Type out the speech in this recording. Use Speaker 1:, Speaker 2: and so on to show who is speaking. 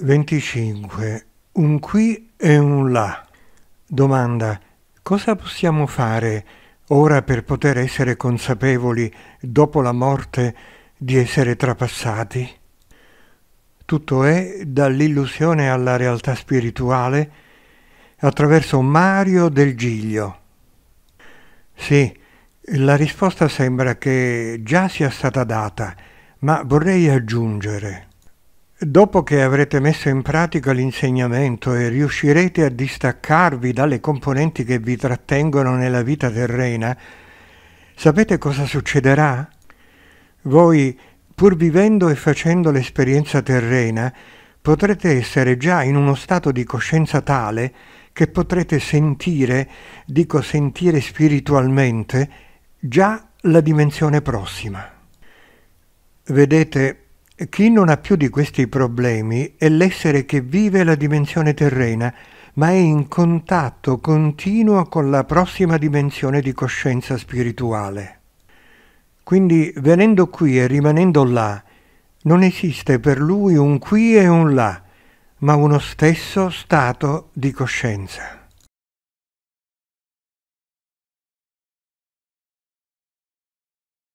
Speaker 1: 25. Un qui e un là. Domanda. Cosa possiamo fare ora per poter essere consapevoli, dopo la morte, di essere trapassati? Tutto è dall'illusione alla realtà spirituale attraverso Mario del Giglio. Sì, la risposta sembra che già sia stata data, ma vorrei aggiungere. Dopo che avrete messo in pratica l'insegnamento e riuscirete a distaccarvi dalle componenti che vi trattengono nella vita terrena, sapete cosa succederà? Voi, pur vivendo e facendo l'esperienza terrena, potrete essere già in uno stato di coscienza tale che potrete sentire, dico sentire spiritualmente, già la dimensione prossima. Vedete, chi non ha più di questi problemi è l'essere che vive la dimensione terrena, ma è in contatto continuo con la prossima dimensione di coscienza spirituale. Quindi venendo qui e rimanendo là, non esiste per lui un qui e un là, ma uno stesso stato di coscienza.